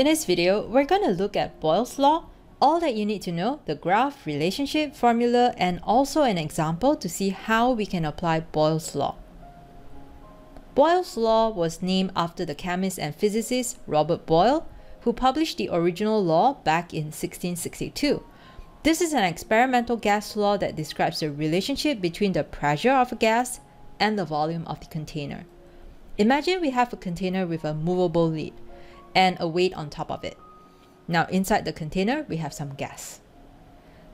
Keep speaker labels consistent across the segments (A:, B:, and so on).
A: In this video, we're going to look at Boyle's law, all that you need to know, the graph, relationship, formula, and also an example to see how we can apply Boyle's law. Boyle's law was named after the chemist and physicist Robert Boyle, who published the original law back in 1662. This is an experimental gas law that describes the relationship between the pressure of a gas and the volume of the container. Imagine we have a container with a movable lid and a weight on top of it. Now inside the container, we have some gas.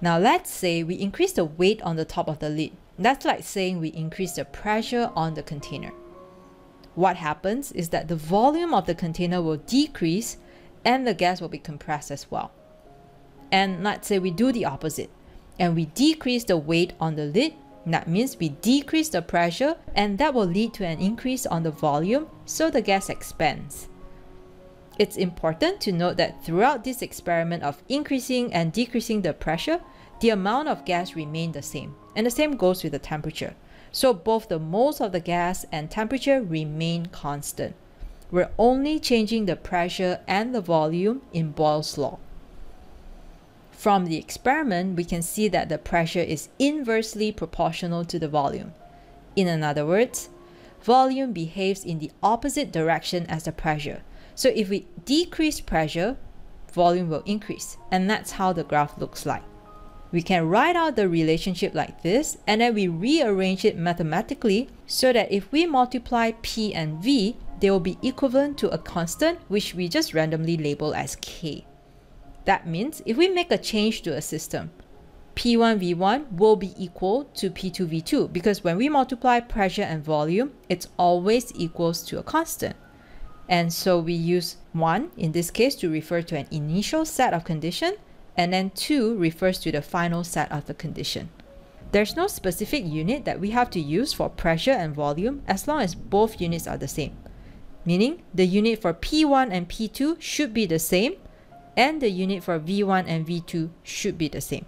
A: Now let's say we increase the weight on the top of the lid. That's like saying we increase the pressure on the container. What happens is that the volume of the container will decrease and the gas will be compressed as well. And let's say we do the opposite and we decrease the weight on the lid. That means we decrease the pressure and that will lead to an increase on the volume so the gas expands. It's important to note that throughout this experiment of increasing and decreasing the pressure, the amount of gas remained the same. And the same goes with the temperature. So both the moles of the gas and temperature remain constant. We're only changing the pressure and the volume in Boyle's law. From the experiment, we can see that the pressure is inversely proportional to the volume. In other words, volume behaves in the opposite direction as the pressure. So if we decrease pressure, volume will increase. And that's how the graph looks like. We can write out the relationship like this and then we rearrange it mathematically so that if we multiply P and V, they will be equivalent to a constant which we just randomly label as K. That means if we make a change to a system, P1V1 will be equal to P2V2 because when we multiply pressure and volume, it's always equals to a constant. And so we use 1 in this case to refer to an initial set of condition and then 2 refers to the final set of the condition. There's no specific unit that we have to use for pressure and volume as long as both units are the same. Meaning the unit for P1 and P2 should be the same and the unit for V1 and V2 should be the same.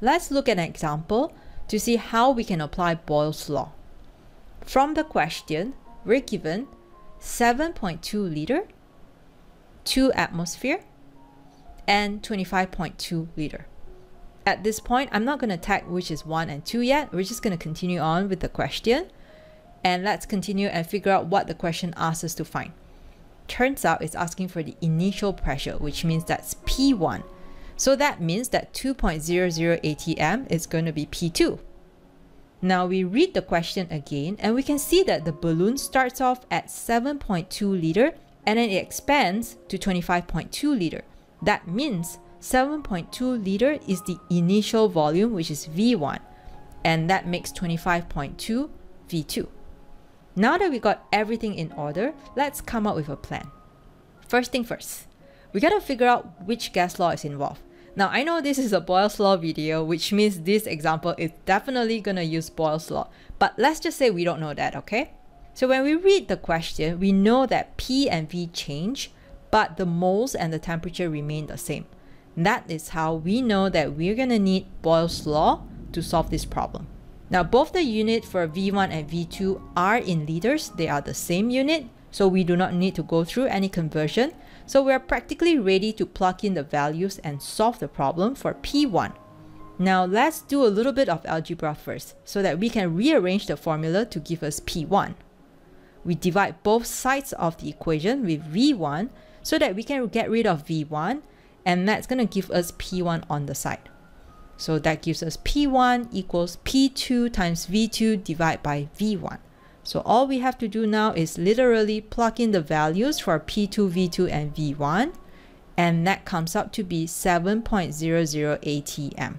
A: Let's look at an example to see how we can apply Boyle's law. From the question, we're given 7.2 liter, 2 atmosphere, and 25.2 liter. At this point, I'm not going to tag which is 1 and 2 yet. We're just going to continue on with the question. And let's continue and figure out what the question asks us to find. Turns out it's asking for the initial pressure, which means that's P1. So that means that 2.00 atm is going to be P2. Now we read the question again and we can see that the balloon starts off at 7.2 liter and then it expands to 25.2 liter. That means 7.2 liter is the initial volume which is V1 and that makes 25.2 V2. Now that we got everything in order, let's come up with a plan. First thing first, we gotta figure out which gas law is involved. Now I know this is a Boyle's law video, which means this example is definitely gonna use Boyle's law, but let's just say we don't know that, okay? So when we read the question, we know that P and V change, but the moles and the temperature remain the same. That is how we know that we're gonna need Boyle's law to solve this problem. Now both the unit for V1 and V2 are in liters, they are the same unit, so we do not need to go through any conversion. So we're practically ready to plug in the values and solve the problem for P1. Now let's do a little bit of algebra first so that we can rearrange the formula to give us P1. We divide both sides of the equation with V1 so that we can get rid of V1 and that's going to give us P1 on the side. So that gives us P1 equals P2 times V2 divided by V1. So all we have to do now is literally plug in the values for P2, V2, and V1, and that comes out to be 7.00 atm.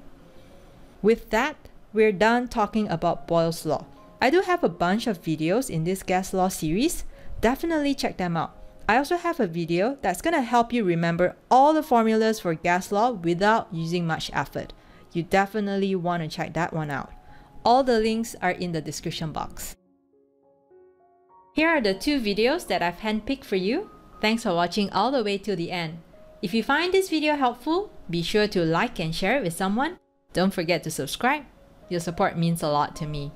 A: With that, we're done talking about Boyle's law. I do have a bunch of videos in this gas law series. Definitely check them out. I also have a video that's going to help you remember all the formulas for gas law without using much effort. You definitely want to check that one out. All the links are in the description box. Here are the two videos that I've handpicked for you. Thanks for watching all the way till the end. If you find this video helpful, be sure to like and share it with someone. Don't forget to subscribe. Your support means a lot to me.